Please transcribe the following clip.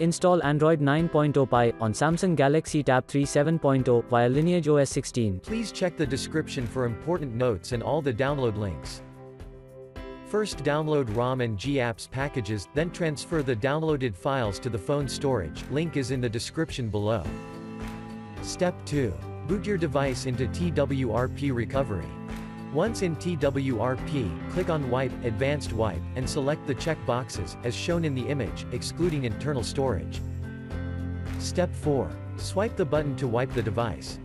Install Android 9.0 Pie on Samsung Galaxy Tab 3 7.0 via Lineage OS 16. Please check the description for important notes and all the download links. First download ROM and GApps packages, then transfer the downloaded files to the phone storage, link is in the description below. Step 2. Boot your device into TWRP recovery. Once in TWRP, click on Wipe, Advanced Wipe, and select the check boxes, as shown in the image, excluding internal storage. Step 4. Swipe the button to wipe the device.